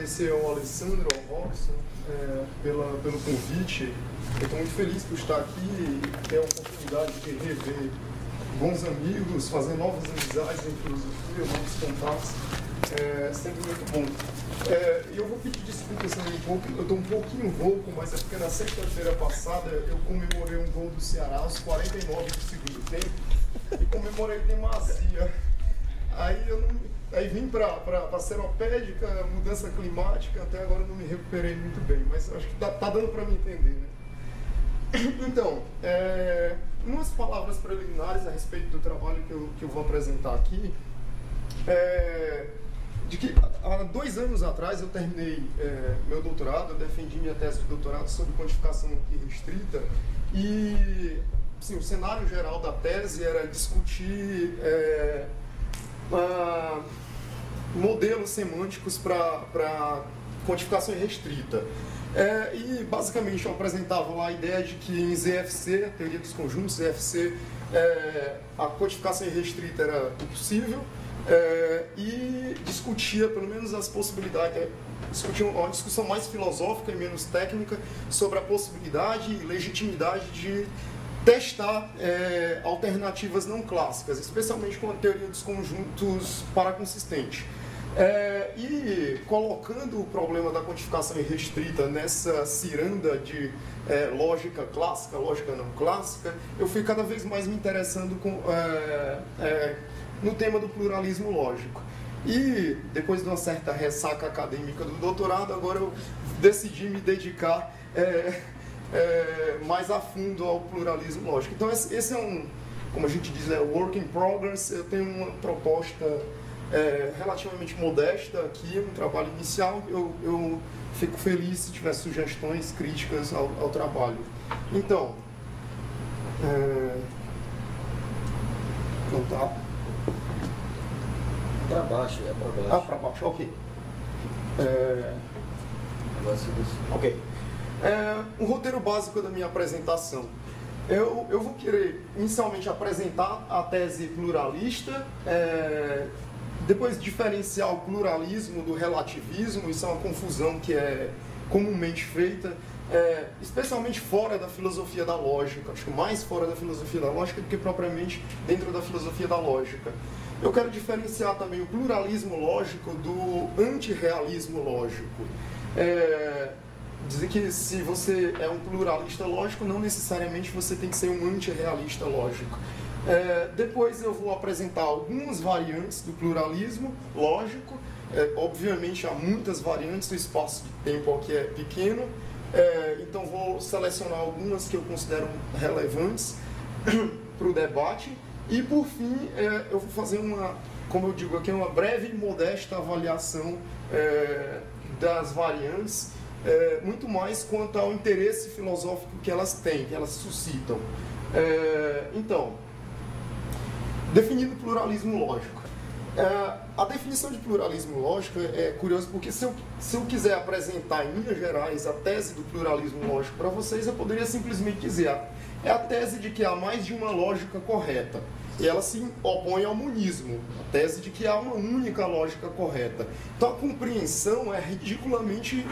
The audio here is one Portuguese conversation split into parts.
agradecer ao Alessandro, ao Robson, é, pela, pelo convite. Eu estou muito feliz por estar aqui e ter a oportunidade de rever bons amigos, fazer novas amizades em filosofia, novos contatos. É sempre muito bom. É, eu vou pedir desculpas também um pouco, eu estou um pouquinho rouco, mas é porque na sexta-feira passada eu comemorei um gol do Ceará aos 49 do segundo tempo e comemorei demasia. Aí eu não, aí vim para a seropédica, mudança climática, até agora não me recuperei muito bem, mas acho que tá, tá dando para me entender, né? Então, é, umas palavras preliminares a respeito do trabalho que eu, que eu vou apresentar aqui. É, de que há dois anos atrás eu terminei é, meu doutorado, eu defendi minha tese de doutorado sobre quantificação restrita e sim, o cenário geral da tese era discutir é, modelos semânticos para quantificação restrita. É, e basicamente eu apresentava lá a ideia de que em ZFC, teoria dos conjuntos, ZFC, é, a quantificação restrita era impossível é, e discutia pelo menos as possibilidades, discutia uma discussão mais filosófica e menos técnica sobre a possibilidade e legitimidade de testar é, alternativas não clássicas, especialmente com a teoria dos conjuntos paraconsistente. É, e colocando o problema da quantificação irrestrita nessa ciranda de é, lógica clássica, lógica não clássica, eu fui cada vez mais me interessando com, é, é no tema do pluralismo lógico. E depois de uma certa ressaca acadêmica do doutorado, agora eu decidi me dedicar é, mais a fundo ao pluralismo lógico. Então esse é um, como a gente diz, é work in progress. Eu tenho uma proposta é, relativamente modesta aqui, um trabalho inicial. Eu, eu fico feliz se tiver sugestões, críticas ao, ao trabalho. Então, é... não tá. Para baixo, é para baixo. Ah, para baixo, ok. É... Ok. É, um roteiro básico da minha apresentação. Eu, eu vou querer inicialmente apresentar a tese pluralista, é, depois, diferenciar o pluralismo do relativismo, isso é uma confusão que é comumente feita, é, especialmente fora da filosofia da lógica, acho que mais fora da filosofia da lógica do que propriamente dentro da filosofia da lógica. Eu quero diferenciar também o pluralismo lógico do antirrealismo lógico. É, dizer que se você é um pluralista lógico, não necessariamente você tem que ser um antirrealista lógico. É, depois eu vou apresentar algumas variantes do pluralismo, lógico. É, obviamente há muitas variantes, o espaço de tempo aqui é pequeno, é, então vou selecionar algumas que eu considero relevantes para o debate. E por fim, é, eu vou fazer uma, como eu digo aqui, uma breve e modesta avaliação é, das variantes, é, muito mais quanto ao interesse filosófico que elas têm, que elas suscitam. então, Definindo pluralismo lógico. É, a definição de pluralismo lógico é curiosa porque se eu, se eu quiser apresentar em linhas gerais a tese do pluralismo lógico para vocês, eu poderia simplesmente dizer é a tese de que há mais de uma lógica correta. E ela se opõe ao monismo, a tese de que há uma única lógica correta. Então a compreensão é ridiculamente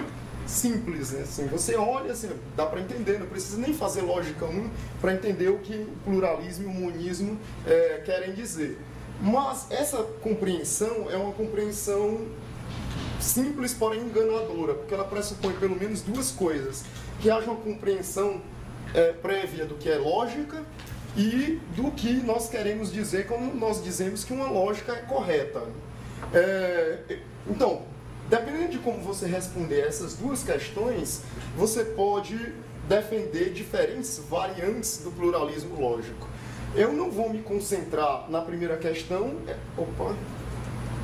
simples, né? Assim, você olha, assim, dá para entender, não precisa nem fazer lógica 1 para entender o que o pluralismo e o monismo é, querem dizer. Mas essa compreensão é uma compreensão simples, porém enganadora, porque ela pressupõe pelo menos duas coisas: que haja uma compreensão é, prévia do que é lógica e do que nós queremos dizer quando nós dizemos que uma lógica é correta. É, então, Dependendo de como você responder essas duas questões, você pode defender diferentes variantes do pluralismo lógico. Eu não vou me concentrar na primeira questão, é, opa,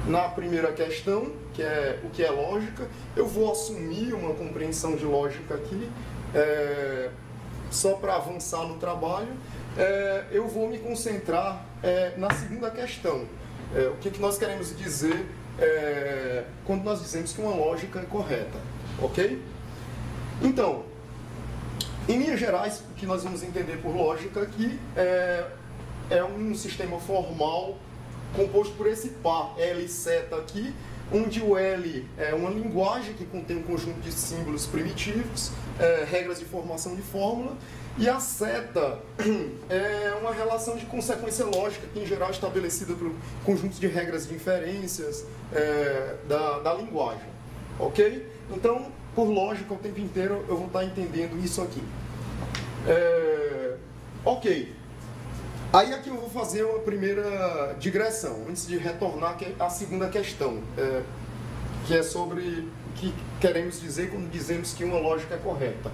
na primeira questão, que é o que é lógica, eu vou assumir uma compreensão de lógica aqui, é, só para avançar no trabalho, é, eu vou me concentrar é, na segunda questão. É, o que, que nós queremos dizer é, quando nós dizemos que uma lógica é correta, ok? Então, em linhas gerais, o que nós vamos entender por lógica aqui é, é um sistema formal composto por esse par L seta aqui, onde o L é uma linguagem que contém um conjunto de símbolos primitivos, é, regras de formação de fórmula, e a seta é uma relação de consequência lógica que, em geral, é estabelecida por conjuntos de regras de inferências é, da, da linguagem. Ok? Então, por lógica, o tempo inteiro eu vou estar entendendo isso aqui. É, ok. Aí aqui eu vou fazer uma primeira digressão, antes de retornar à segunda questão, é, que é sobre o que queremos dizer quando dizemos que uma lógica é correta.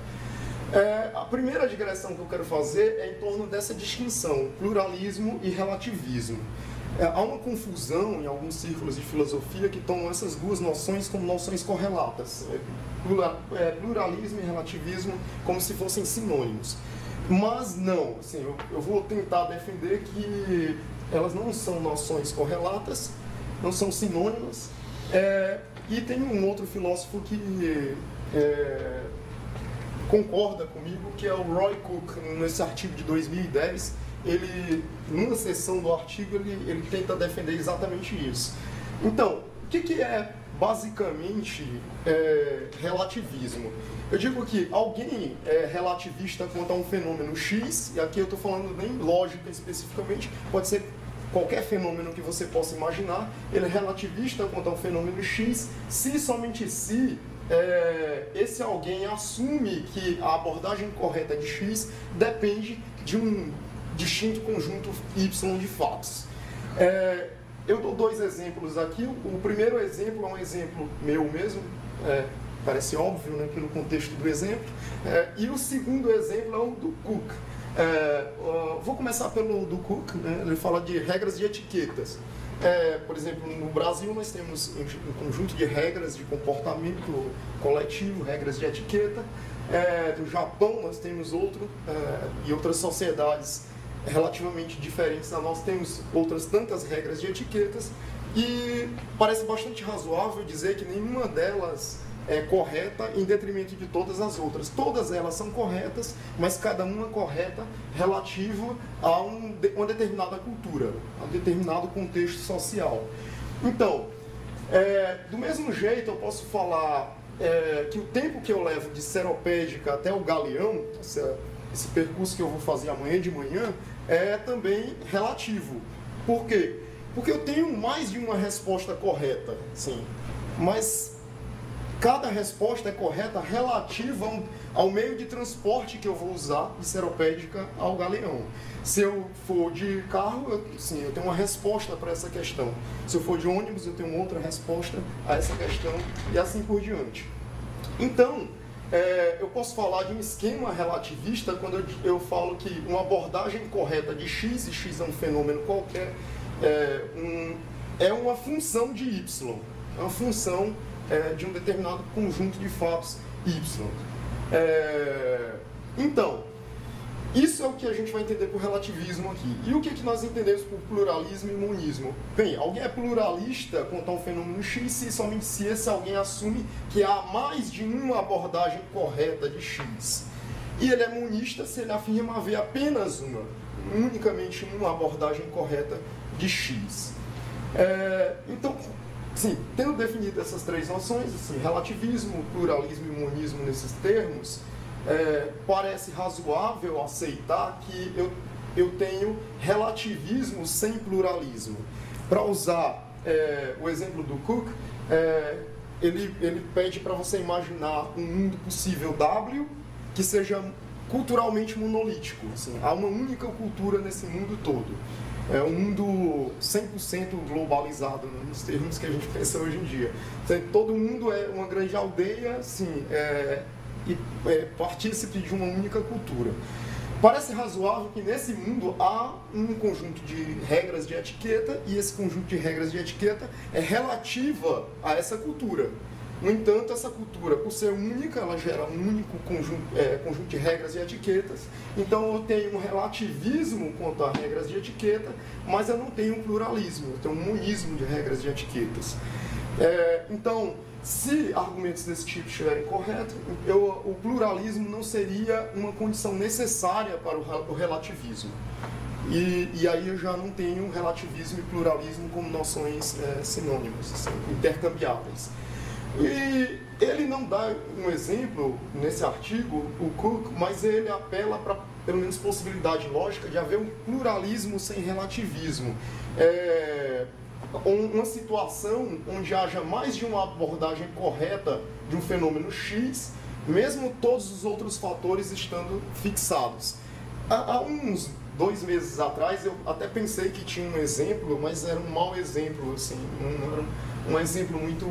É, a primeira digressão que eu quero fazer é em torno dessa distinção, pluralismo e relativismo. É, há uma confusão em alguns círculos de filosofia que tomam essas duas noções como noções correlatas, é, é pluralismo e relativismo como se fossem sinônimos. Mas não, assim, eu, eu vou tentar defender que elas não são noções correlatas, não são sinônimas. É, e tem um outro filósofo que é, concorda comigo, que é o Roy Cook, nesse artigo de 2010. Ele, numa sessão do artigo, ele, ele tenta defender exatamente isso. Então, que, que é basicamente é, relativismo? Eu digo que alguém é relativista quanto a um fenômeno X, e aqui eu estou falando nem lógica especificamente, pode ser qualquer fenômeno que você possa imaginar, ele é relativista quanto a um fenômeno X, se somente se é, esse alguém assume que a abordagem correta de X depende de um distinto conjunto Y de fatos. É, eu dou dois exemplos aqui. O primeiro exemplo é um exemplo meu mesmo, é, parece óbvio né, no contexto do exemplo. É, e o segundo exemplo é o do Cook. É, vou começar pelo do Cook, né, ele fala de regras de etiquetas. É, por exemplo, no Brasil nós temos um conjunto de regras de comportamento coletivo, regras de etiqueta. É, no Japão nós temos outro, é, e outras sociedades relativamente diferentes nossa temos outras tantas regras de etiquetas. E parece bastante razoável dizer que nenhuma delas é, correta em detrimento de todas as outras. Todas elas são corretas, mas cada uma correta relativo a um, uma determinada cultura, a um determinado contexto social. Então, é, do mesmo jeito, eu posso falar é, que o tempo que eu levo de Seropédica até o Galeão, essa, esse percurso que eu vou fazer amanhã de manhã, é também relativo. Por quê? Porque eu tenho mais de uma resposta correta, sim. Mas cada resposta é correta relativa ao meio de transporte que eu vou usar de seropédica ao galeão. Se eu for de carro, eu, sim, eu tenho uma resposta para essa questão. Se eu for de ônibus, eu tenho outra resposta a essa questão e assim por diante. Então, é, eu posso falar de um esquema relativista quando eu, eu, falo que uma abordagem correta de x, e x é um fenômeno qualquer, é, um, é uma função de y, é uma função é, de um determinado conjunto de fatos Y. É, então, isso é o que a gente vai entender por relativismo aqui. E o que, é que nós entendemos por pluralismo e monismo? Bem, alguém é pluralista quanto a um fenômeno X se somente se esse alguém assume que há mais de uma abordagem correta de X. E ele é monista se ele afirma haver apenas uma, unicamente uma abordagem correta de X. É, então, Sim, tendo definido essas três noções, assim, relativismo, pluralismo e monismo nesses termos, é, parece razoável aceitar que eu, eu tenho relativismo sem pluralismo. Para usar é, o exemplo do Cook, é, ele, ele pede para você imaginar um mundo possível W que seja culturalmente monolítico. Assim, há uma única cultura nesse mundo todo é um mundo 100% globalizado, né, nos termos que a gente pensa hoje em dia. Então, todo mundo é uma grande aldeia, assim, é, e é partícipe de uma única cultura. Parece razoável que nesse mundo há um conjunto de regras de etiqueta e esse conjunto de regras de etiqueta é relativa a essa cultura. No entanto, essa cultura, por ser única, ela gera um único conjunto, é, conjunto de regras e etiquetas. Então, eu tenho um relativismo quanto a regras de etiqueta, mas eu não tenho um pluralismo, eu tenho um monismo de regras de etiquetas. É, então, se argumentos desse tipo estiverem corretos, eu, o pluralismo não seria uma condição necessária para o, o relativismo. E, e aí eu já não tenho relativismo e pluralismo como noções é, sinônimas, assim, intercambiáveis. E ele não dá um exemplo nesse artigo, o Cook, mas ele apela para pelo menos possibilidade lógica de haver um pluralismo sem relativismo. É, uma situação onde haja mais de uma abordagem correta de um fenômeno X, mesmo todos os outros fatores estando fixados. Há, há uns dois meses atrás eu até pensei que tinha um exemplo, mas era um mau exemplo, assim, era um exemplo muito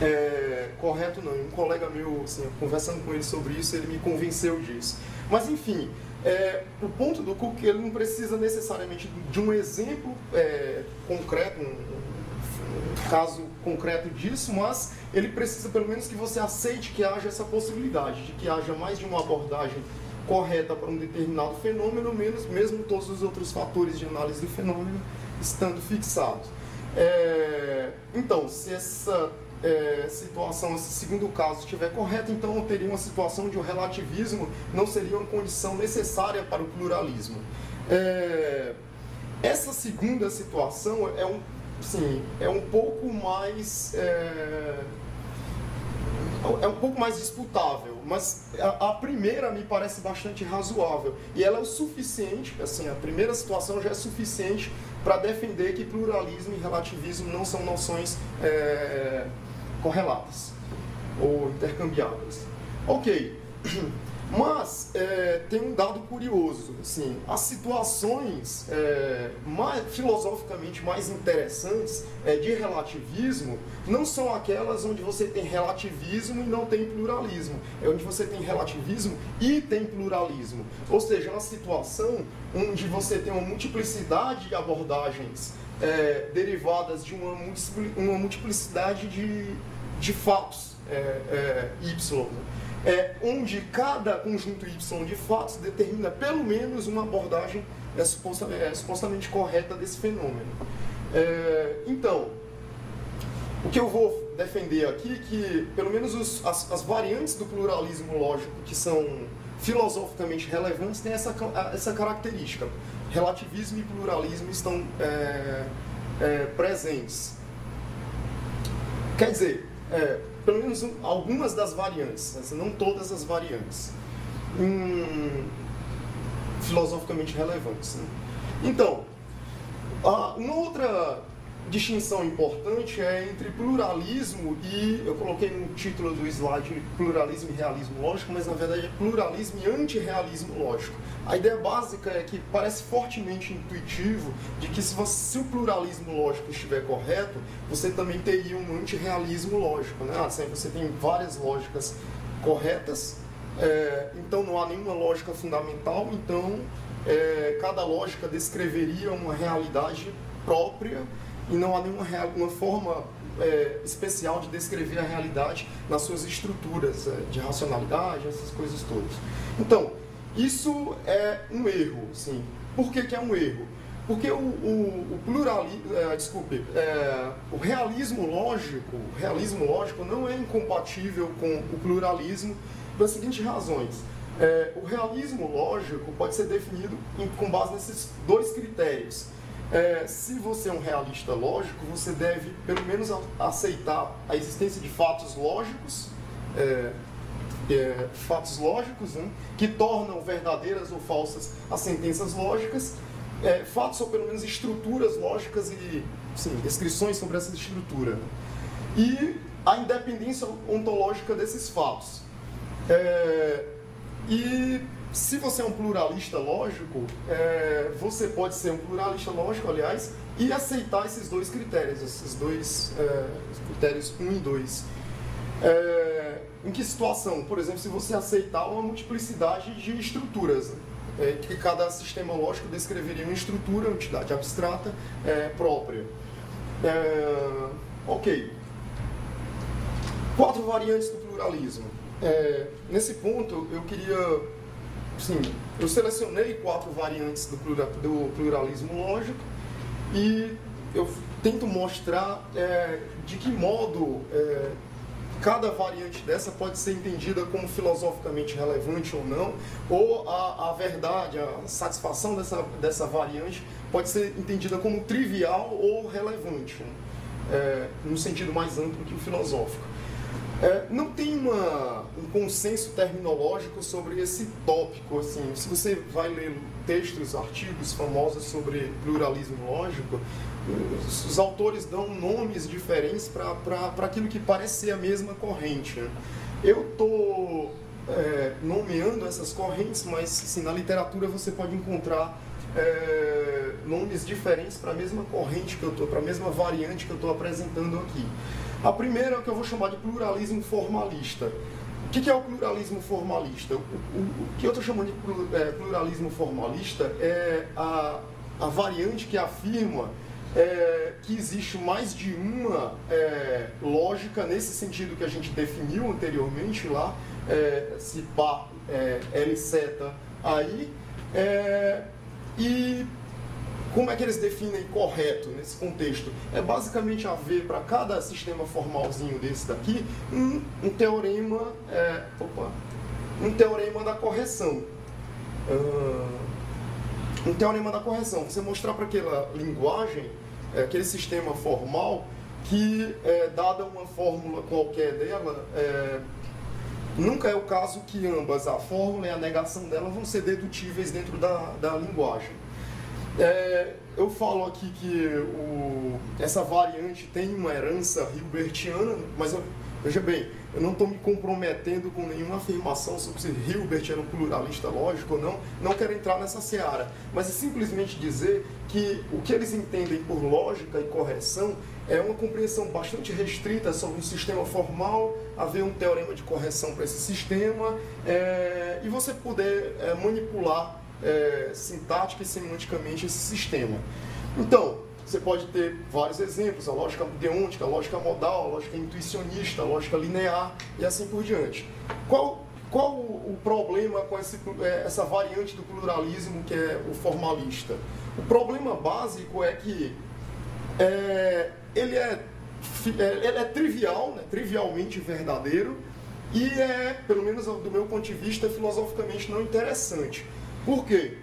é, correto não. Um colega meu, assim, conversando com ele sobre isso, ele me convenceu disso. Mas enfim, é, o ponto do Cook ele não precisa necessariamente de um exemplo é, concreto, um, um, caso concreto disso, mas ele precisa pelo menos que você aceite que haja essa possibilidade, de que haja mais de uma abordagem correta para um determinado fenômeno, menos, mesmo todos os outros fatores de análise do fenômeno estando fixados. É, então, se essa é, situação, esse segundo caso estiver correto, então teria uma situação de um relativismo não seria uma condição necessária para o pluralismo. É, essa segunda situação é um, sim, é um pouco mais é, é um pouco mais disputável, mas a, a, primeira me parece bastante razoável e ela é o suficiente, assim, a primeira situação já é suficiente para defender que pluralismo e relativismo não são noções é, correlatas ou intercambiáveis. Ok, mas é, tem um dado curioso, assim, as situações é, mais, filosoficamente mais interessantes é, de relativismo não são aquelas onde você tem relativismo e não tem pluralismo, é onde você tem relativismo e tem pluralismo, ou seja, uma situação onde você tem uma multiplicidade de abordagens é, derivadas de uma, uma multiplicidade de, de fatos é, é, Y, é, onde cada conjunto Y de fatos determina pelo menos uma abordagem é, supostamente, é, supostamente correta desse fenômeno. É, então, o que eu vou defender aqui é que pelo menos os, as, as, variantes do pluralismo lógico que são filosoficamente relevantes têm essa, essa característica. Relativismo e pluralismo estão é, é, presentes. Quer dizer, é, pelo menos algumas das variantes, não todas as variantes, hum, filosoficamente relevantes. Né? Então, uma outra distinção importante é entre pluralismo e, eu coloquei no título do slide pluralismo e realismo lógico, mas na verdade é pluralismo e antirrealismo lógico. A ideia básica é que parece fortemente intuitivo de que se, você, se o pluralismo lógico estiver correto, você também teria um antirrealismo lógico. Né? Assim, você tem várias lógicas corretas, é, então não há nenhuma lógica fundamental, então é, cada lógica descreveria uma realidade própria e não há nenhuma uma forma é, especial de descrever a realidade nas suas estruturas é, de racionalidade, essas coisas todas. Então, isso é um erro, sim. Por que, que é um erro? Porque o, o, o pluralismo, é, desculpe, é, o realismo lógico, o realismo lógico não é incompatível com o pluralismo pelas seguintes razões. É, o realismo lógico pode ser definido em, com base nesses dois critérios. É, se você é um realista lógico, você deve pelo menos aceitar a existência de fatos lógicos, é, é, fatos lógicos, né, que tornam verdadeiras ou falsas as sentenças lógicas, é, fatos ou pelo menos estruturas lógicas e sim, descrições sobre essa estrutura. E a independência ontológica desses fatos. É, e se você é um pluralista lógico, é, você pode ser um pluralista lógico, aliás, e aceitar esses dois critérios, esses dois é, critérios 1 um e 2. É, em que situação? Por exemplo, se você aceitar uma multiplicidade de estruturas, é, que cada sistema lógico descreveria uma estrutura, uma entidade abstrata é, própria. É, ok. Quatro variantes do pluralismo. nesse ponto, eu queria sim, eu selecionei quatro variantes do, do pluralismo lógico e eu tento mostrar é, de que modo é, cada variante dessa pode ser entendida como filosoficamente relevante ou não, ou a, a verdade, a satisfação dessa, dessa variante pode ser entendida como trivial ou relevante, né? é, no sentido mais amplo que o filosófico. É, não tem uma, um consenso terminológico sobre esse tópico. Assim, se você vai ler textos, artigos famosos sobre pluralismo lógico, os, autores dão nomes diferentes para aquilo que parece ser a mesma corrente. Né? Eu estou é, nomeando essas correntes, mas assim, na literatura você pode encontrar é, nomes diferentes para a mesma corrente que eu estou, para a mesma variante que eu estou apresentando aqui. A primeira é o que eu vou chamar de pluralismo formalista. O que é o pluralismo formalista? O, que eu estou chamando de é, pluralismo formalista é a, a variante que afirma é, que existe mais de uma é, lógica nesse sentido que a gente definiu anteriormente lá, é, se pá, é, L seta aí, é, e como é que eles definem correto nesse contexto? É basicamente haver para cada sistema formalzinho desse daqui um, um teorema, é, opa, um teorema da correção. Uh, um teorema da correção. Você mostrar para aquela linguagem, é, aquele sistema formal, que é, dada uma fórmula qualquer dela, é, nunca é o caso que ambas, a fórmula e a negação dela, vão ser dedutíveis dentro da, da linguagem. É, eu falo aqui que o, essa variante tem uma herança hilbertiana, mas eu, veja bem, eu não estou me comprometendo com nenhuma afirmação sobre se Hilbert era um pluralista lógico ou não, não quero entrar nessa seara, mas é simplesmente dizer que o que eles entendem por lógica e correção é uma compreensão bastante restrita sobre um sistema formal, haver um teorema de correção para esse sistema é, e você poder é, manipular é, sintática e semanticamente esse sistema. Então, você pode ter vários exemplos, a lógica deôntica, a lógica modal, a lógica intuicionista, a lógica linear e assim por diante. Qual, qual o problema com esse, é, essa variante do pluralismo que é o formalista? O problema básico é que é, ele, é, é, ele é trivial, né, trivialmente verdadeiro, e é, pelo menos do meu ponto de vista, filosoficamente não interessante. Por quê?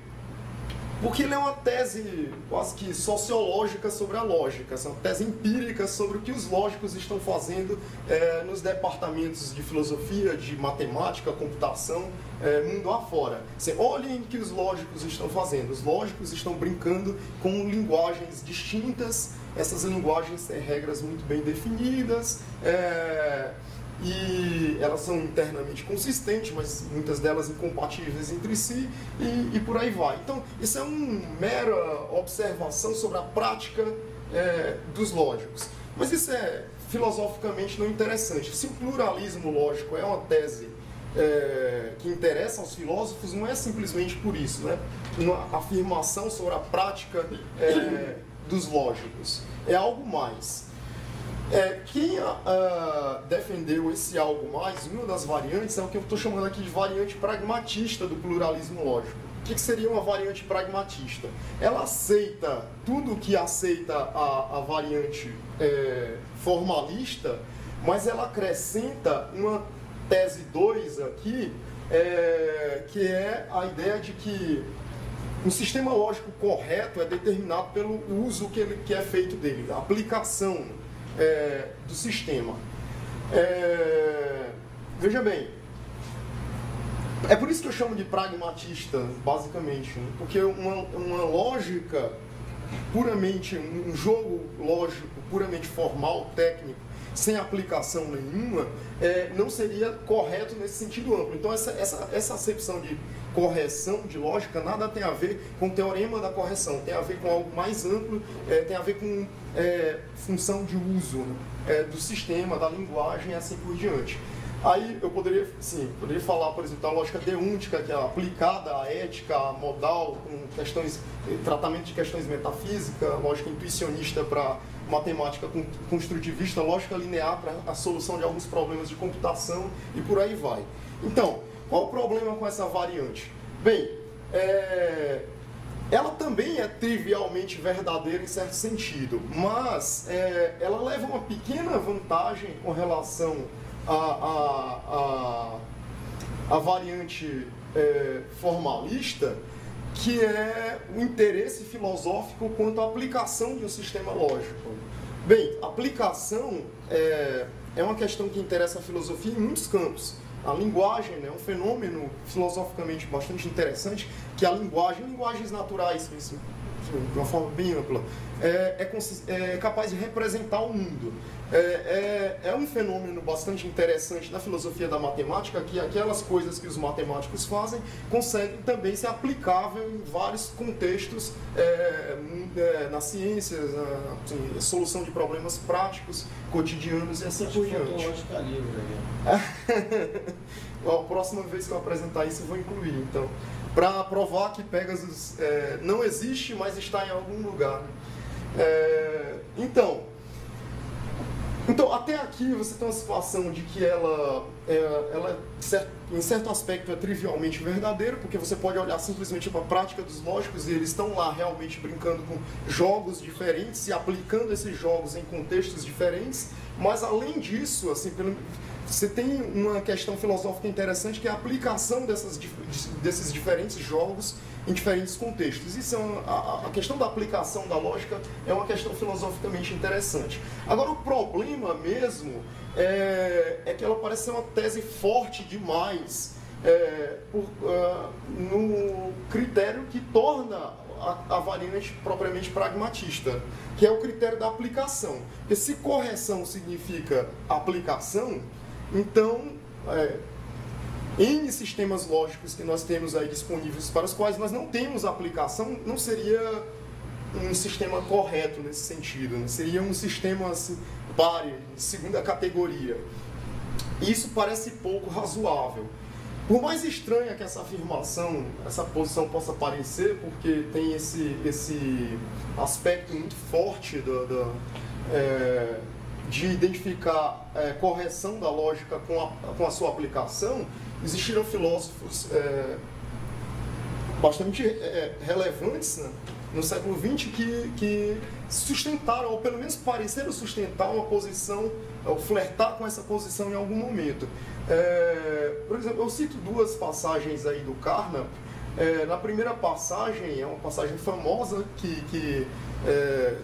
Porque ele é uma tese quase que sociológica sobre a lógica, é uma tese empírica sobre o que os lógicos estão fazendo é, nos departamentos de filosofia, de matemática, computação, é, mundo afora. Você olhem o que os lógicos estão fazendo. Os lógicos estão brincando com linguagens distintas, essas linguagens têm regras muito bem definidas. É, e elas são internamente consistentes, mas muitas delas incompatíveis entre si e, e por aí vai. Então, isso é uma mera observação sobre a prática é, dos lógicos. Mas isso é filosoficamente não interessante. Se o pluralismo lógico é uma tese é, que interessa aos filósofos, não é simplesmente por isso, né? uma afirmação sobre a prática é, dos lógicos. É algo mais. É, quem uh, defendeu esse algo mais, uma das variantes, é o que eu estou chamando aqui de variante pragmatista do pluralismo lógico. O que, seria uma variante pragmatista? Ela aceita tudo que aceita a, a variante é, formalista, mas ela acrescenta uma tese 2 aqui, é, que é a ideia de que um sistema lógico correto é determinado pelo uso que, ele, que é feito dele, a aplicação é, do sistema. É, veja bem, é por isso que eu chamo de pragmatista, basicamente, né? porque uma, uma lógica puramente, um jogo lógico puramente formal, técnico, sem aplicação nenhuma, é, não seria correto nesse sentido amplo. Então, essa, essa, essa acepção de correção de lógica nada tem a ver com o teorema da correção, tem a ver com algo mais amplo, é, tem a ver com é, função de uso né, é, do sistema, da linguagem e assim por diante. Aí eu poderia, sim, poderia falar, por exemplo, da lógica deúntica, que é aplicada à ética, à modal, com questões, tratamento de questões metafísicas, lógica intuicionista para matemática construtivista, lógica linear para a solução de alguns problemas de computação e por aí vai. Então, qual o problema com essa variante? Bem, é, ela também é trivialmente verdadeira em certo sentido, mas é, ela leva uma pequena vantagem com relação a, a, a, a variante é, formalista, que é o interesse filosófico quanto à aplicação de um sistema lógico. Bem, aplicação é, é uma questão que interessa a filosofia em muitos campos. A linguagem né, é um fenômeno filosoficamente bastante interessante, que a linguagem, linguagens naturais, assim, de uma forma bem ampla, é, é, é capaz de representar o mundo. É, é, é, um fenômeno bastante interessante na filosofia da matemática que aquelas coisas que os matemáticos fazem conseguem também ser aplicável em vários contextos é, é nas ciências, na assim, solução de problemas práticos, cotidianos e assim por diante. a próxima vez que eu apresentar isso eu vou incluir, então, para provar que Pegasus é, não existe, mas está em algum lugar. Né? então, então, até aqui você tem uma situação de que ela, é, ela em certo aspecto, é trivialmente verdadeiro, porque você pode olhar simplesmente para a prática dos lógicos e eles estão lá realmente brincando com jogos diferentes e aplicando esses jogos em contextos diferentes. Mas, além disso, assim, pelo, você tem uma questão filosófica interessante que é a aplicação dessas, desses diferentes jogos em diferentes contextos. Isso é uma, a, a, questão da aplicação da lógica é uma questão filosoficamente interessante. Agora, o problema mesmo é, é que ela parece ser uma tese forte demais é, por, uh, no critério que torna a, a, variante propriamente pragmatista, que é o critério da aplicação. Porque se correção significa aplicação, então é, N sistemas lógicos que nós temos aí disponíveis para os quais nós não temos aplicação, não seria um sistema correto nesse sentido, né? seria um sistema assim, pare, segunda categoria. Isso parece pouco razoável. Por mais estranha que essa afirmação, essa posição possa parecer, porque tem esse, esse aspecto muito forte do é, de identificar é, correção da lógica com a, com a sua aplicação, existiram filósofos é, bastante é, relevantes né, no século XX que, que sustentaram, ou pelo menos pareceram sustentar uma posição, ou flertar com essa posição em algum momento. É, por exemplo, eu cito duas passagens aí do Carnap. É, na primeira passagem, é uma passagem famosa que, que é,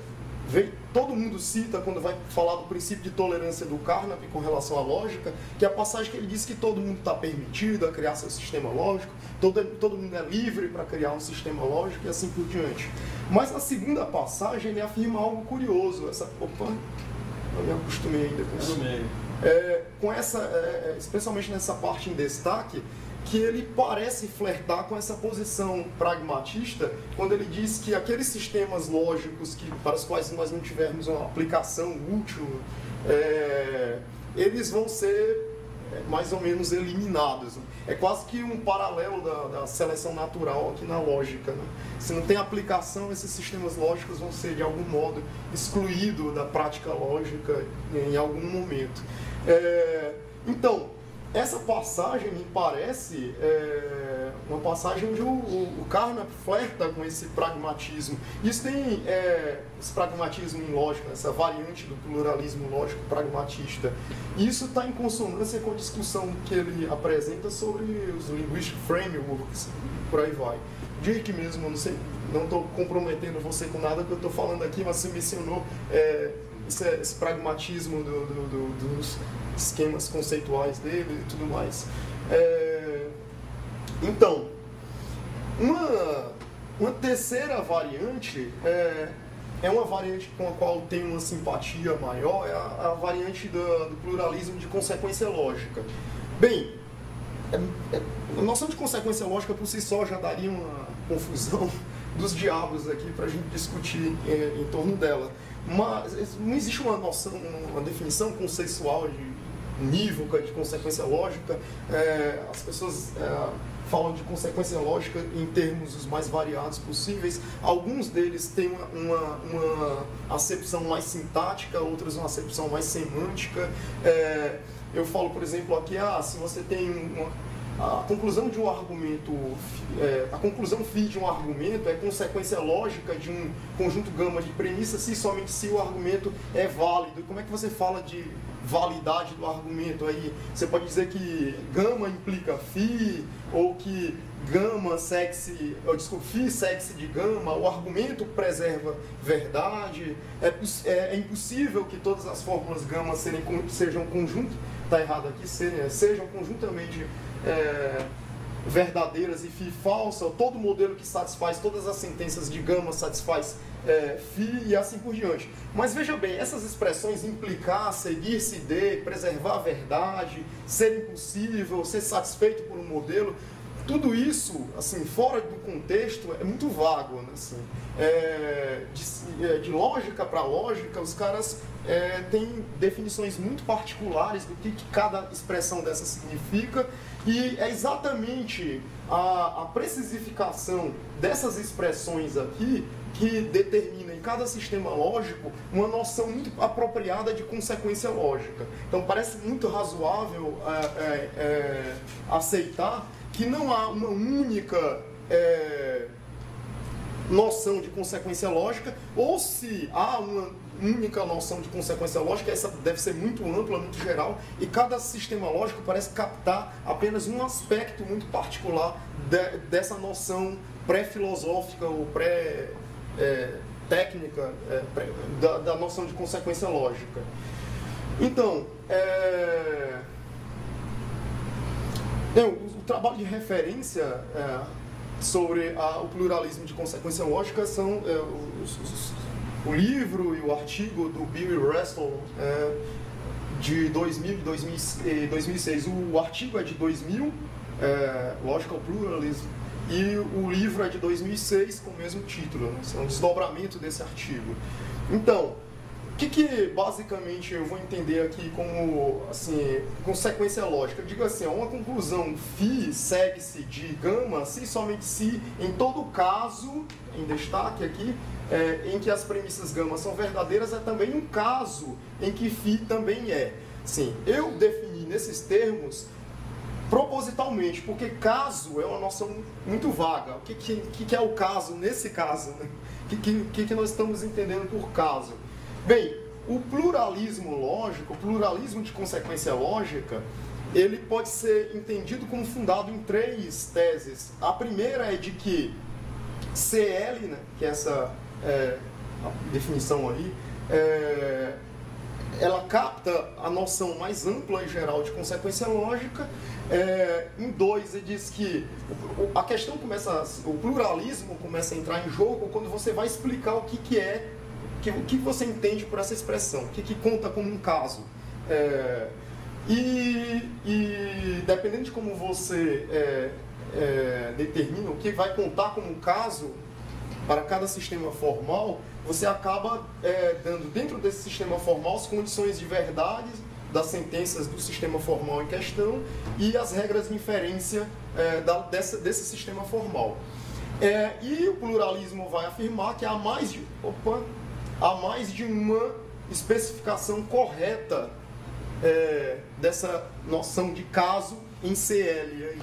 vem, todo mundo cita quando vai falar do princípio de tolerância do Carnap com relação à lógica, que é a passagem que ele diz que todo mundo está permitido a criar seu sistema lógico, todo, todo mundo é livre para criar um sistema lógico e assim por diante. Mas na segunda passagem ele afirma algo curioso, essa, opa, eu me acostumei ainda com isso. É, com essa, é, é, especialmente nessa parte em destaque, que ele parece flertar com essa posição pragmatista quando ele diz que aqueles sistemas lógicos que, para os quais nós não tivermos uma aplicação útil, é, eles vão ser é, mais ou menos eliminados. É quase que um paralelo da, da seleção natural aqui na lógica. Né? Se não tem aplicação, esses sistemas lógicos vão ser de algum modo excluídos da prática lógica em algum momento. É, então, essa passagem me parece é, uma passagem onde o, o, Carnap flerta com esse pragmatismo. Isso tem é, esse pragmatismo em lógica, essa variante do pluralismo lógico pragmatista. Isso está em consonância com a discussão que ele apresenta sobre os linguistic frameworks, por aí vai. Jake mesmo, não sei, não estou comprometendo você com nada que eu estou falando aqui, mas você mencionou é, esse, esse, pragmatismo do, do, do, dos esquemas conceituais dele e tudo mais. É, então, uma, uma terceira variante é, é uma variante com a qual tenho uma simpatia maior, é a, a variante do, do, pluralismo de consequência lógica. Bem, é, é, a noção de consequência lógica por si só já daria uma confusão dos diabos aqui para a gente discutir em, em torno dela. Mas não existe uma noção, uma definição conceitual de unívoca, de consequência lógica. É, as pessoas é, falam de consequência lógica em termos os mais variados possíveis. Alguns deles têm uma, uma, uma acepção mais sintática, outros uma acepção mais semântica. É, eu falo, por exemplo, aqui, ah, se você tem uma, a conclusão de um argumento, é, a conclusão φ de um argumento é consequência lógica de um conjunto gama de premissas se somente se o argumento é válido. Como é que você fala de validade do argumento. Aí você pode dizer que gama implica phi, ou que gama segue-se, eu desculpa, phi segue-se de gama, o argumento preserva verdade, é, é, é, impossível que todas as fórmulas gama serem, sejam conjunto, está errado aqui, sejam conjuntamente é, verdadeiras e phi falsa, todo modelo que satisfaz todas as sentenças de gama satisfaz é, phi e assim por diante. Mas veja bem, essas expressões implicar, seguir-se de, preservar a verdade, ser impossível, ser satisfeito por um modelo, tudo isso, assim, fora do contexto, é muito vago, né? Assim, é, de, é, de, lógica para lógica, os caras é, têm definições muito particulares do que, que, cada expressão dessa significa e é exatamente a, a precisificação dessas expressões aqui que determina em cada sistema lógico uma noção muito apropriada de consequência lógica. Então parece muito razoável é, é, é aceitar que não há uma única é, noção de consequência lógica, ou se há uma única noção de consequência lógica, essa deve ser muito ampla, muito geral, e cada sistema lógico parece captar apenas um aspecto muito particular de, dessa noção pré-filosófica ou pré-técnica é, é, da, da, noção de consequência lógica. Então, é, trabalho de referência é, sobre a, o pluralismo de consequência lógica são é, os, os, o livro e o artigo do Bill Restle é, de 2000 e 2006. O artigo é de 2000, é, Logical Pluralism, e o livro é de 2006 com o mesmo título. Né? É um desdobramento desse artigo. Então, que, que, basicamente eu vou entender aqui como assim, consequência lógica? Eu digo assim, uma conclusão φ segue-se de gama se somente se, em todo caso, em destaque aqui, é, em que as premissas gama são verdadeiras, é também um caso em que φ também é. Sim, eu defini nesses termos propositalmente, porque caso é uma noção muito vaga. O que, que, que é o caso nesse caso? Né? O que, que, que nós estamos entendendo por caso? Bem, o pluralismo lógico, o pluralismo de consequência lógica, ele pode ser entendido como fundado em três teses. A primeira é de que CL, né, que é essa é, definição aí, é, ela capta a noção mais ampla e geral de consequência lógica. É, em dois, ele diz que a questão começa, o pluralismo começa a entrar em jogo quando você vai explicar o que, que é que, o que você entende por essa expressão? O que, que conta como um caso? É, e, e, dependendo de como você é, é, determina o que vai contar como um caso para cada sistema formal, você acaba é, dando dentro desse sistema formal as condições de verdade das sentenças do sistema formal em questão e as regras de inferência é, da, dessa, desse sistema formal. É, e o pluralismo vai afirmar que há mais de. Opa, há mais de uma especificação correta é, dessa noção de caso em CL aí,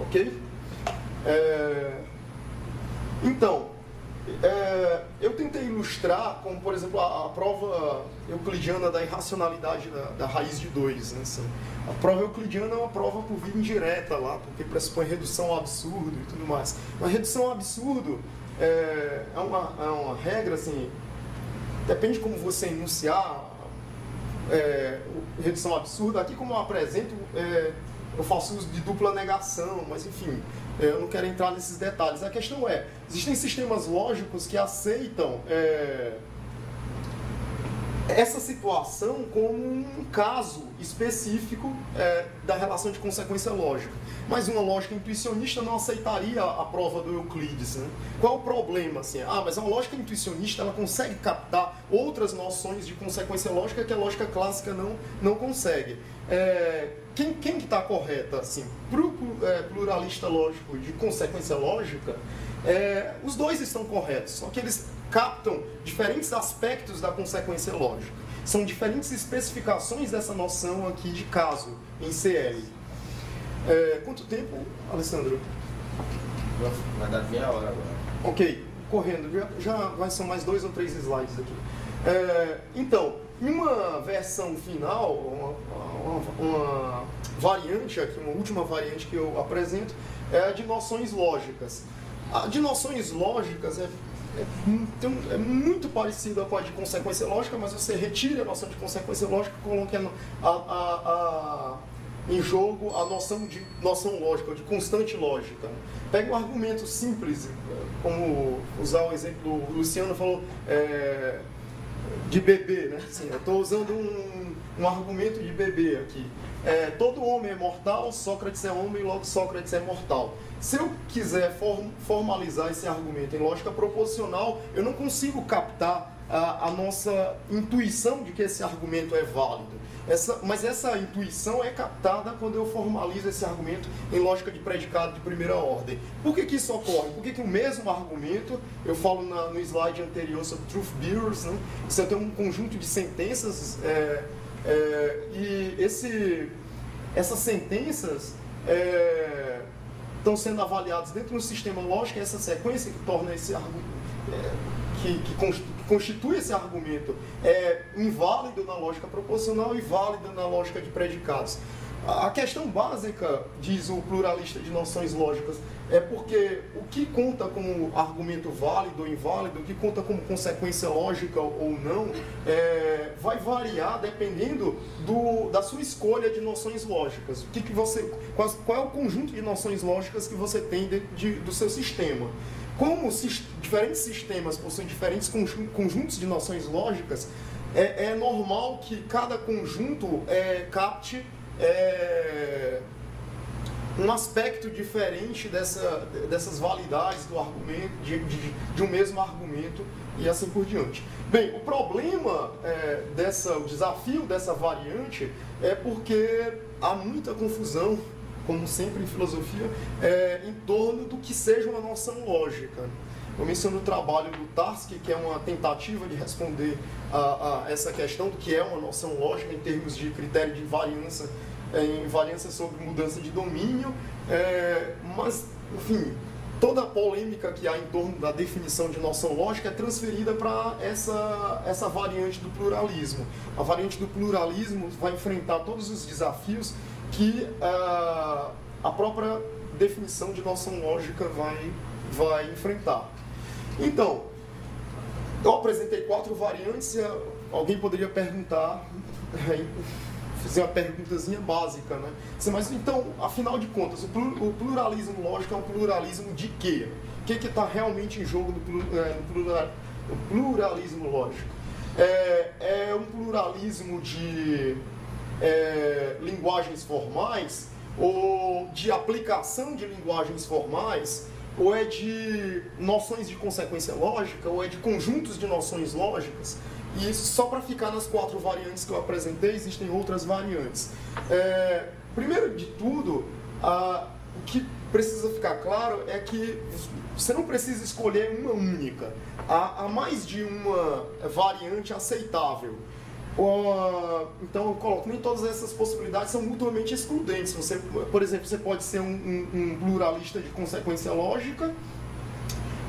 ok? É, então, é, eu tentei ilustrar como, por exemplo, a, a, prova euclidiana da irracionalidade da, da raiz de 2. Né, assim. A prova euclidiana é uma prova por via indireta lá, porque pressupõe redução ao absurdo e tudo mais. Mas redução ao absurdo é, é, uma, é uma regra assim, depende de como você enunciar é, redução absurda. Aqui, como eu apresento, é, eu faço uso de dupla negação, mas enfim, é, eu não quero entrar nesses detalhes. A questão é: existem sistemas lógicos que aceitam é, essa situação como um caso específico é, da relação de consequência lógica. Mas uma lógica intuicionista não aceitaria a prova do Euclides. Né? Qual o problema? Assim? Ah, mas a lógica intuicionista ela consegue captar outras noções de consequência lógica que a lógica clássica não, não consegue. É, quem, quem que está correta? Assim, Para o é, pluralista lógico de consequência lógica, é, os dois estão corretos, só que eles captam diferentes aspectos da consequência lógica. São diferentes especificações dessa noção aqui de caso em CL. É, quanto tempo, Alessandro? Vai dar meia hora agora. Ok, correndo, já, já vai, são mais dois ou três slides aqui. É, então, em uma versão final, uma, uma, uma, variante aqui, uma última variante que eu apresento, é a de noções lógicas. A de noções lógicas é, é, é muito parecida com a de consequência lógica, mas você retira a noção de consequência lógica colocando a, a, a em jogo a noção de noção lógica, de constante lógica. Pega um argumento simples, como usar o exemplo do Luciano falou é, de bebê, né? Assim, eu estou usando um, um argumento de bebê aqui. É, todo homem é mortal, Sócrates é homem, logo Sócrates é mortal. Se eu quiser form, formalizar esse argumento em lógica proposicional, eu não consigo captar a, a nossa intuição de que esse argumento é válido. Essa, mas essa intuição é captada quando eu formalizo esse argumento em lógica de predicado de primeira ordem. Por que, que isso ocorre? Por que, que o mesmo argumento, eu falo na, no slide anterior sobre truth bearers, né? você tem um conjunto de sentenças é, é, e esse, essas sentenças é, estão sendo avaliadas dentro do sistema lógico, essa sequência que torna esse. É, que, que, constitui esse argumento é inválido na lógica proporcional e válido na lógica de predicados. A questão básica, diz o pluralista de noções lógicas, é porque o que conta como argumento válido ou inválido, o que conta como consequência lógica ou não, é, vai variar dependendo do, da sua escolha de noções lógicas. O que, que você, qual, qual é o conjunto de noções lógicas que você tem de, do seu sistema? como diferentes sistemas possuem diferentes conjuntos de noções lógicas, é, é normal que cada conjunto é, capte é, um aspecto diferente dessa, dessas validades do argumento, de, de, de, um mesmo argumento e assim por diante. Bem, o problema é, dessa, o desafio dessa variante é porque há muita confusão como sempre em filosofia, é, em torno do que seja uma noção lógica. Eu menciono o trabalho do Tarski, que é uma tentativa de responder a, a, essa questão do que é uma noção lógica em termos de critério de variância, em variância sobre mudança de domínio, é, mas, enfim, toda a polêmica que há em torno da definição de noção lógica é transferida para essa, essa variante do pluralismo. A variante do pluralismo vai enfrentar todos os desafios que uh, a própria definição de noção lógica vai, vai enfrentar. Então, eu apresentei quatro variantes alguém poderia perguntar, fazer uma perguntazinha básica, né? Mas então, afinal de contas, o pluralismo lógico é um pluralismo de quê? O que está realmente em jogo é, no pluralismo lógico? É, é um pluralismo de é, linguagens formais, ou de aplicação de linguagens formais, ou é de noções de consequência lógica, ou é de conjuntos de noções lógicas. E isso só para ficar nas quatro variantes que eu apresentei, existem outras variantes. É, primeiro de tudo, a, o que precisa ficar claro é que você não precisa escolher uma única. Há, há mais de uma variante aceitável então eu coloco, nem todas essas possibilidades são mutuamente excludentes. Você, por exemplo, você pode ser um, um, um pluralista de consequência lógica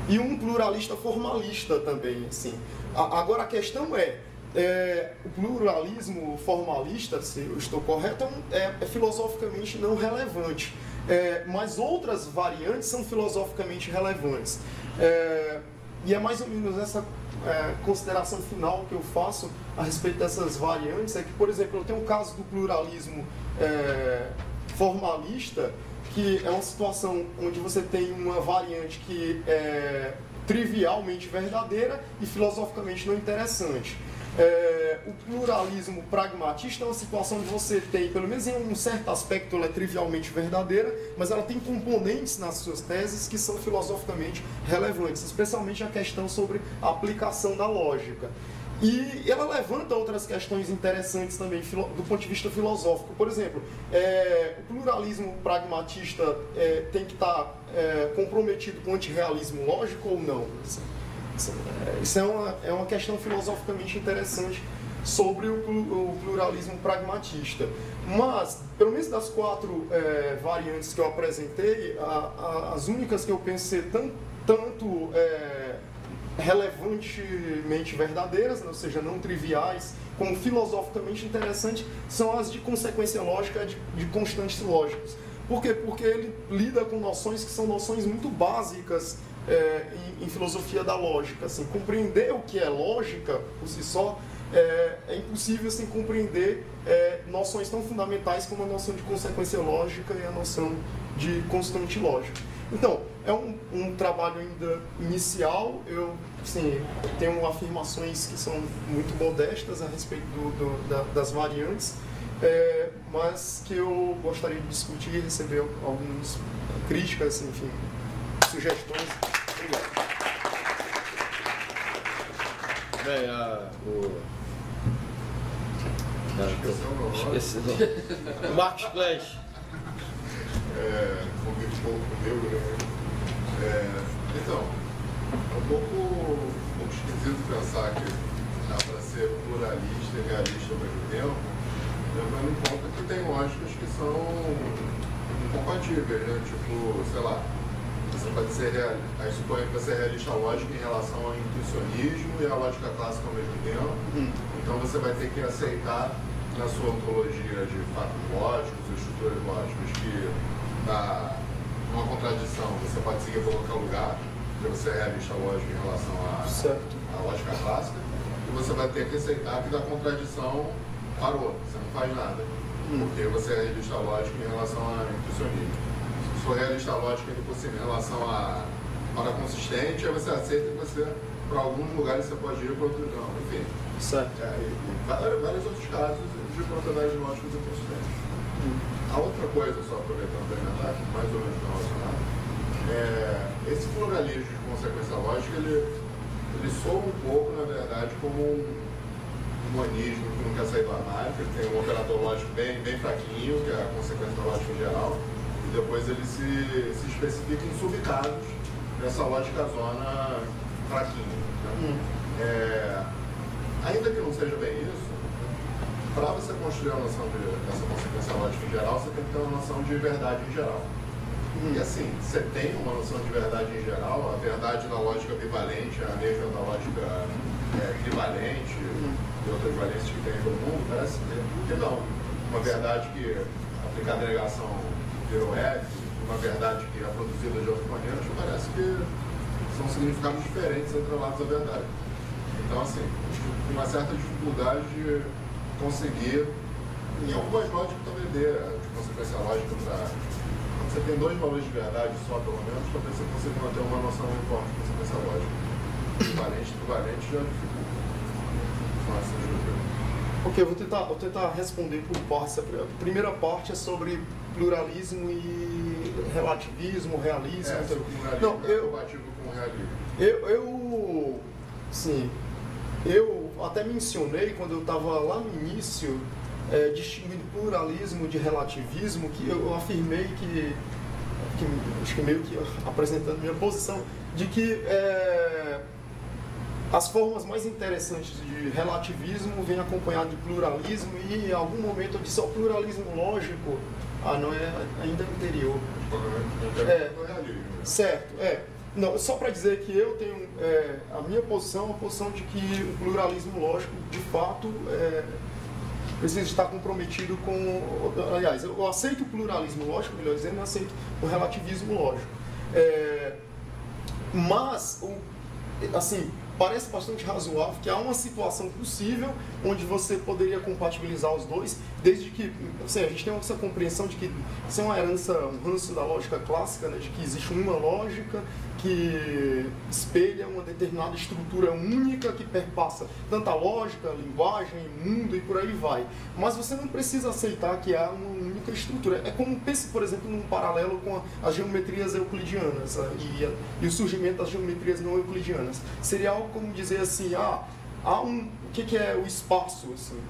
e um pluralista formalista também. Assim. A, agora a questão é, é, o pluralismo formalista, se eu estou correto, é, é filosoficamente não relevante. É, mas outras variantes são filosoficamente relevantes. É, e é mais ou menos essa é, consideração final que eu faço a respeito dessas variantes é que, por exemplo, eu tenho um caso do pluralismo é, formalista, que é uma situação onde você tem uma variante que é trivialmente verdadeira e filosoficamente não interessante. É, o pluralismo pragmatista é uma situação onde você tem, pelo menos em um certo aspecto, ela é trivialmente verdadeira, mas ela tem componentes nas suas teses que são filosoficamente relevantes, especialmente a questão sobre a aplicação da lógica. E ela levanta outras questões interessantes também do ponto de vista filosófico. Por exemplo, é, o pluralismo pragmatista é, tem que estar tá, é, comprometido com o antirrealismo lógico ou não? Isso é uma, é uma questão filosoficamente interessante sobre o, o pluralismo pragmatista. Mas, pelo menos das quatro é, variantes que eu apresentei, a, a, as únicas que eu pensei tanto, tanto é, relevantemente verdadeiras, ou seja, não triviais como filosoficamente interessante são as de consequência lógica de, de constantes lógicas. Por quê? Porque ele lida com noções que são noções muito básicas é, em, em, filosofia da lógica. Assim, compreender o que é lógica por si só é, é impossível sem compreender é, noções tão fundamentais como a noção de consequência lógica e a noção de constante lógica. Então, é um, um trabalho ainda inicial, eu sim, tenho afirmações que são muito modestas a respeito do, do, da, das variantes, é, mas que eu gostaria de discutir e receber algumas críticas, enfim, sugestões. Obrigado. Bem, a, o... Esqueci, não. Marcos Flash. É, um pouco comigo, né? É, então, é um pouco, um pouco esquisito pensar que dá para ser pluralista e realista ao mesmo tempo, levando em conta que tem lógicas que são incompatíveis, né? Tipo, sei lá, você pode ser real, aí suponho que você é realista lógico em relação ao intuicionismo e à lógica clássica ao mesmo tempo. Hum. Então você vai ter que aceitar na sua ontologia de fatos lógicos, estruturas lógicas, que está numa contradição, você pode seguir por qualquer lugar, porque você é realista lógico em relação à, à lógica clássica, e você vai ter que aceitar que da contradição parou, você não faz nada, hum. porque você é realista lógico em relação a intuicionismo for realista cima em relação a hora consistente, aí você aceita que você, para alguns lugares você pode ir, para outros não. Enfim. Certo. É, e, e vários, vários, outros casos de propriedades lógicas inconsistentes. Hum. A outra coisa, só aproveitando para alimentar, mais ou menos relacionado, é, esse pluralismo de consequência lógica, ele, ele soa um pouco, na verdade, como um humanismo que não quer sair do armário, tem um operador lógico bem, bem fraquinho, que é a consequência lógica em geral, depois ele se, se especifica em subcasos nessa lógica zona fraquinha. Né? Hum. É, ainda que não seja bem isso, para você construir a noção de, dessa consequência lógica em geral, você tem que ter uma noção de verdade em geral. Hum. E assim, você tem uma noção de verdade em geral, a verdade na lógica bivalente, a mesma na lógica é, trivalente hum. e outras valências que tem no mundo, parece que não. Uma verdade que aplica a agregação virou F, uma verdade que é produzida de outra maneira, parece que são significados diferentes atrelados à verdade. Então, assim, uma certa dificuldade de conseguir, em algumas lógicas também dê de consequência lógica para. Quando você tem dois valores de verdade só, pelo menos, talvez você consiga manter uma noção muito forte de consequência lógica. Equivalente, equivalente já dificulta. Ok, eu vou tentar, vou tentar responder por partes. A primeira parte é sobre pluralismo e relativismo, realismo. É, então, não, eu, realismo. Eu, eu, sim, eu até mencionei quando eu estava lá no início, é, distinguindo pluralismo de relativismo, que eu afirmei que, que acho que meio que apresentando minha posição, de que é, as formas mais interessantes de relativismo vêm acompanhado de pluralismo e em algum momento eu disse, o pluralismo lógico ah, não é ainda anterior. É, certo, é. Não, só para dizer que eu tenho é, a minha posição, a posição de que o pluralismo lógico, de fato, é, precisa estar comprometido com. Aliás, eu aceito o pluralismo lógico, melhor dizendo, eu aceito o relativismo lógico. É, mas, assim, parece bastante razoável que há uma situação possível onde você poderia compatibilizar os dois, desde que assim, a gente tem essa compreensão de que isso é uma herança, um ranço da lógica clássica, né, de que existe uma lógica que espelha uma determinada estrutura única que perpassa tanta lógica, linguagem, mundo e por aí vai. Mas você não precisa aceitar que há uma única estrutura. É como pense, por exemplo, num paralelo com as geometrias euclidianas e, e o surgimento das geometrias não euclidianas. Seria algo como dizer assim, ah, há um, o que, que é o espaço, assim,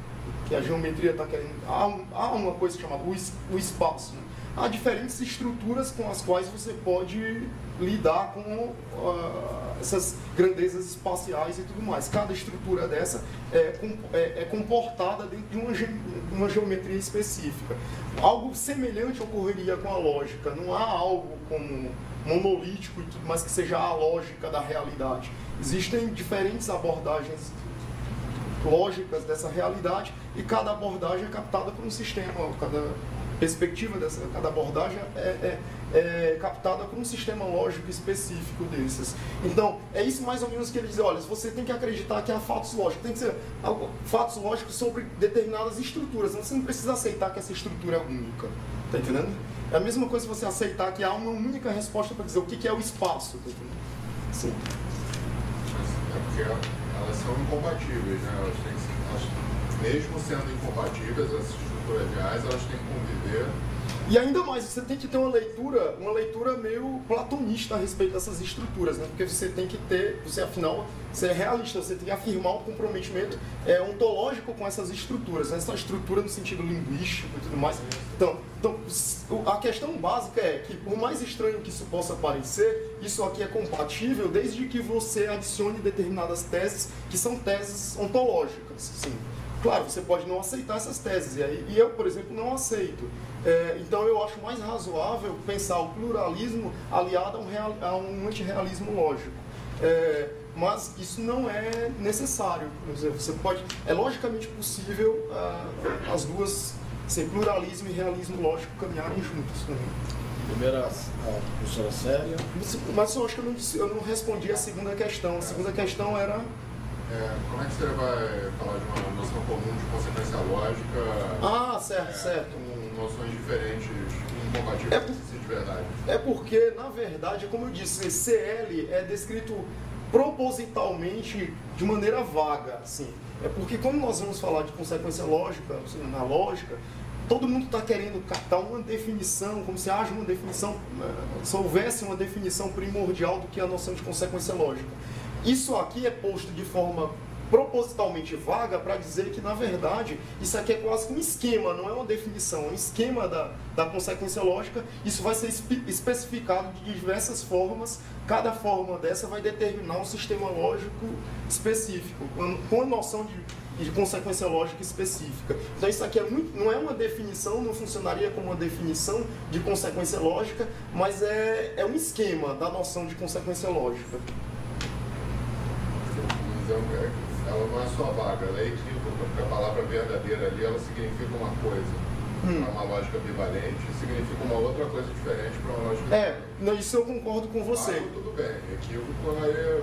que a geometria está querendo, há, há, uma coisa chamada o, o espaço. Né? Há diferentes estruturas com as quais você pode lidar com uh, essas grandezas espaciais e tudo mais. Cada estrutura dessa é, é, é comportada dentro de uma, ge uma, geometria específica. Algo semelhante ocorreria com a lógica. Não há algo como monolítico e tudo mais que seja a lógica da realidade. Existem diferentes abordagens lógicas dessa realidade e cada abordagem é captada por um sistema, cada perspectiva dessa cada abordagem é, é, é, captada por um sistema lógico específico desses. Então, é isso mais ou menos que ele diz, olha, você tem que acreditar que há fatos lógicos, tem que ser fatos lógicos sobre determinadas estruturas, você não precisa aceitar que essa estrutura é única, tá entendendo? É a mesma coisa você aceitar que há uma única resposta para dizer o que é o espaço, tá entendendo? Sim. É porque elas são incompatíveis, né? Elas têm, elas, mesmo sendo incompatíveis, essas reais, elas têm que conviver e ainda mais, você tem que ter uma leitura, uma leitura meio platonista a respeito dessas estruturas, né? Porque você tem que ter, você afinal, você é realista, você tem que afirmar um comprometimento é, ontológico com essas estruturas, né? essa estrutura no sentido linguístico e tudo mais. Então, então, a questão básica é que, por mais estranho que isso possa parecer, isso aqui é compatível desde que você adicione determinadas teses que são teses ontológicas. Sim. Claro, você pode não aceitar essas teses, e, aí, e eu, por exemplo, não aceito. É, então eu acho mais razoável pensar o pluralismo aliado a um, real, a um antirrealismo lógico. É, mas isso não é necessário. Dizer, você pode, é logicamente possível uh, as duas, ser pluralismo e realismo lógico caminharem juntos também. Primeira, a professora Célia. Mas eu acho que eu não, eu não respondi a segunda questão. A segunda questão era é, como é que você vai falar de uma noção comum de consequência lógica? Ah, certo, é, certo. Com noções diferentes, incompatíveis é por, de verdade. É porque, na verdade, como eu disse, CL é descrito propositalmente de maneira vaga, assim. É porque quando nós vamos falar de consequência lógica, assim, na lógica, todo mundo está querendo captar uma definição, como se haja uma definição, se houvesse uma definição primordial do que é a noção de consequência lógica. Isso aqui é posto de forma propositalmente vaga para dizer que, na verdade, isso aqui é quase um esquema, não é uma definição, é um esquema da, da consequência lógica. Isso vai ser espe especificado de diversas formas, cada forma dessa vai determinar um sistema lógico específico, com a noção de, de consequência lógica específica. Então, isso aqui é muito, não é uma definição, não funcionaria como uma definição de consequência lógica, mas é, é um esquema da noção de consequência lógica visão, ela não é só vaga, ela é equívoca, porque a palavra verdadeira ali, ela significa uma coisa. Hum. Para uma lógica ambivalente, significa uma outra coisa diferente para uma lógica. É, não, isso eu concordo com você. Ah, tudo bem, equívoco. É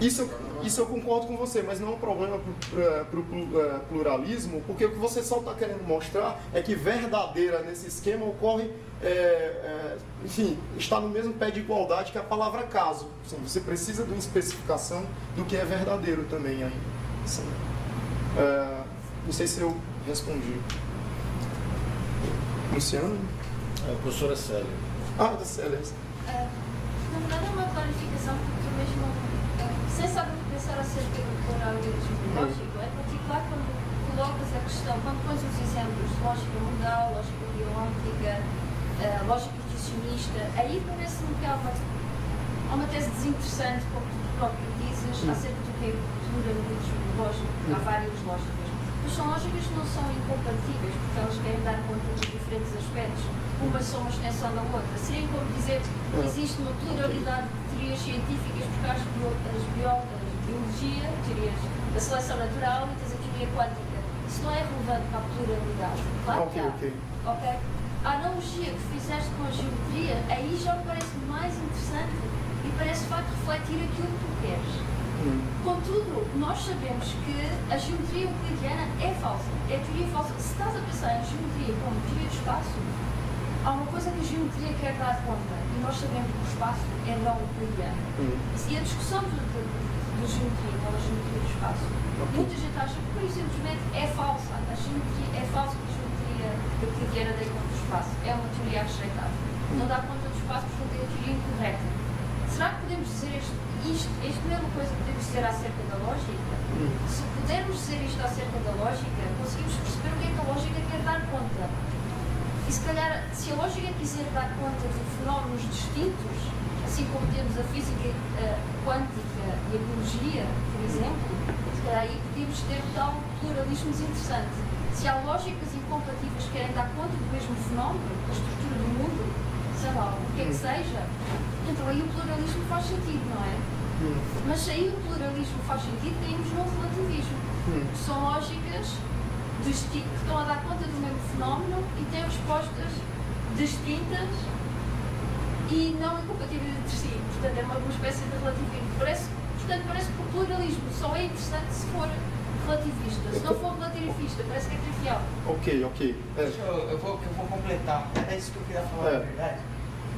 isso, isso eu concordo com você, mas não é um problema para o é, pluralismo, porque o que você só está querendo mostrar é que verdadeira nesse esquema ocorre, é, é, enfim, está no mesmo pé de igualdade que a palavra caso. Assim, você precisa de uma especificação do que é verdadeiro também aí. Assim, é, não sei se eu respondi. Luciano? É, professora Célia. Ah, da Célia. É, na verdade é uma clarificação, porque mesmo sem saber pensar acerca do pluralismo lógico, é particular quando colocas a questão, quando pões os exemplos de lógica modal, lógica biológica, uh, lógica evolucionista, aí parece-me que há uma, há uma tese desinteressante, como tu próprio dizes, Sim. acerca do que é pluralismo lógico. Há várias lógicas. Mas são lógicas que não são incompatíveis, porque elas querem dar conta de diferentes aspectos. Umas são uma extensão da outra. Seria como dizer que existe uma pluralidade teorias científicas, porque as, as biólogas, biologia, teorias da seleção natural e tens a teoria quântica. Isso não é relevante para a pluralidade. Claro okay, que há. Okay. ok? A analogia que fizeste com a geometria, aí já me parece mais interessante e parece de facto refletir aquilo que tu queres. Hum. Contudo, nós sabemos que a geometria euclidiana é falsa, é teoria falsa. Se estás a pensar em geometria como teoria do espaço, há uma coisa que a geometria quer dar conta, e nós sabemos que o espaço é não euclidiano. Hum. E a discussão de, de, de geometria, então a geometria do espaço, okay. muita gente acha que, por simplesmente, é falsa. A geometria é falsa que a geometria euclidiana conta do espaço. É uma teoria rejeitada. Não dá conta do espaço porque é a teoria incorreta. Será que podemos dizer isto, isto, isto é uma coisa que podemos dizer acerca da lógica? Se pudermos dizer isto acerca da lógica, conseguimos perceber o que é que a lógica quer dar conta e se calhar, se a lógica quiser dar conta de fenómenos distintos, assim como temos a física uh, quântica e a biologia, por exemplo, se calhar aí podíamos ter tal pluralismo interessante. Se há lógicas incompatíveis que querem dar conta do mesmo fenómeno, da estrutura do mundo, sei lá, o que é que seja, então aí o pluralismo faz sentido, não é? Hum. Mas se aí o pluralismo faz sentido, caímos no relativismo hum. são lógicas que estão a dar conta do mesmo fenómeno e têm respostas distintas e não incompatíveis entre si. Portanto, é uma, uma espécie de relativismo. Parece, portanto, parece que o pluralismo só é interessante se for relativista. Se não for relativista, parece que é trivial. Ok, ok. É. Eu, eu, vou, eu vou completar. É isso que eu queria falar, é. na verdade.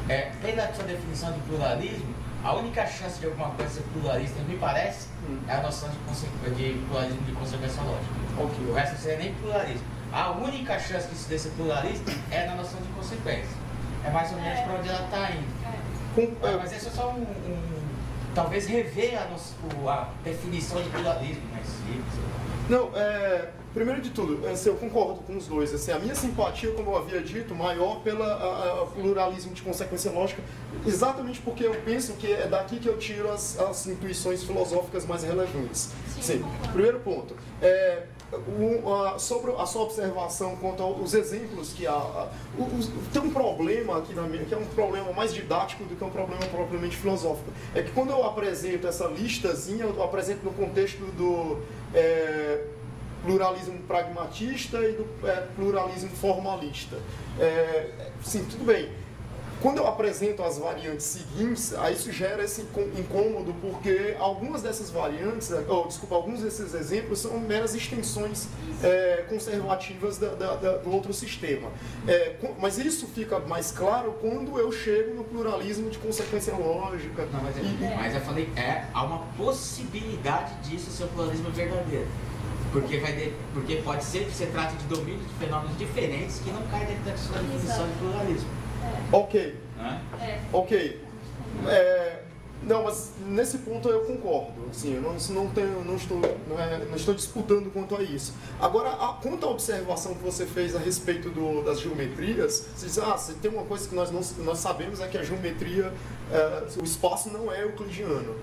É, pela sua definição de pluralismo, a única chance de alguma coisa ser pluralista, me parece, hum. é a noção de, de pluralismo de consequência lógica. Okay. O resto seria nem pluralismo. A única chance de isso ser pluralista é na noção de consequência. É mais ou menos é. para onde ela está indo. É. É, mas isso é só um, um talvez rever a, nossa, a definição de pluralismo mais simples. Não, é, primeiro de tudo, assim, eu concordo com os dois. Assim, a minha simpatia, como eu havia dito, maior pelo pluralismo de consequência lógica, exatamente porque eu penso que é daqui que eu tiro as, as intuições filosóficas mais relevantes. Sim, Sim. primeiro ponto. É, um, sobre a sua observação quanto aos exemplos que há. O, tem um problema aqui na minha, que é um problema mais didático do que um problema propriamente filosófico. É que quando eu apresento essa listazinha, eu apresento no contexto do é, pluralismo pragmatista e do é, pluralismo formalista. É, sim, tudo bem quando eu apresento as variantes seguintes, aí isso gera esse incômodo, porque algumas dessas variantes, ou, desculpa, alguns desses exemplos são meras extensões é, conservativas da, da, da, do outro sistema. É, mas isso fica mais claro quando eu chego no pluralismo de consequência lógica. Não, mas, e, mas eu falei, é, há uma possibilidade disso ser o pluralismo verdadeiro. Porque, vai de, porque pode ser que você trate de domínios de fenômenos diferentes que não caem dentro da sua definição de pluralismo. Ok. É. Ok. É, não, mas nesse ponto eu concordo. Assim, eu não, não, tenho, não, estou, não, é, não estou disputando quanto a isso. Agora, a, quanto à observação que você fez a respeito do, das geometrias, você diz, ah, tem uma coisa que nós, não, nós sabemos é que a geometria, é, o espaço não é euclidiano.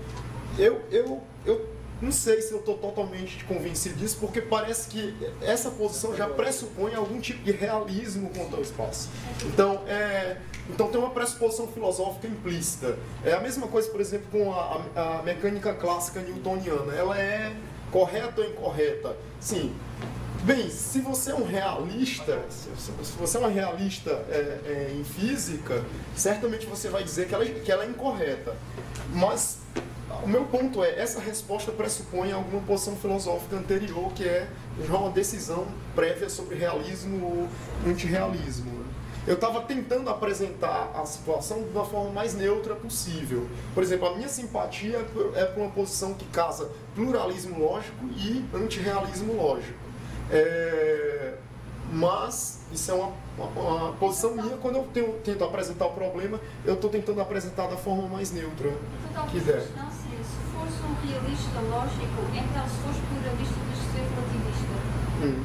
Eu, eu, eu não sei se eu estou totalmente convencido disso, porque parece que essa posição já pressupõe algum tipo de realismo quanto ao espaço. Então, é, então tem uma pressuposição filosófica implícita. É a mesma coisa, por exemplo, com a, a, a mecânica clássica newtoniana. Ela é correta ou incorreta? Sim. Bem, se você é um realista, se você é um realista é, é, em física, certamente você vai dizer que ela, que ela é incorreta. Mas o meu ponto é, essa resposta pressupõe alguma posição filosófica anterior, que é já uma decisão prévia sobre realismo ou antirrealismo. Eu estava tentando apresentar a situação de uma forma mais neutra possível. Por exemplo, a minha simpatia é por uma posição que casa pluralismo lógico e antirrealismo lógico. É... Mas isso é uma, uma, uma, posição minha. Quando eu tenho, tento apresentar o problema, eu estou tentando apresentar da forma mais neutra que der fosse um realista lógico, então se fosse pluralista, tens de ser relativista. Hum.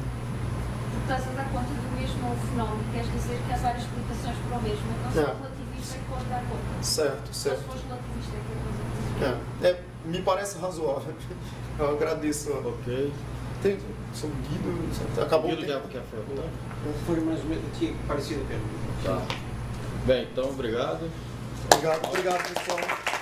Porque estás a dar conta do mesmo fenómeno, queres dizer que há várias explicações para o mesmo. Então se é relativista é que pode dar conta. Certo, certo. se fosse relativista é que pode é, é, me parece razoável. Eu agradeço. Ok. Tem, sou Guido, acabou Guido o tempo. Foi mais ou menos, tinha parecido Tá. Bem, então, obrigado. Obrigado, obrigado pessoal.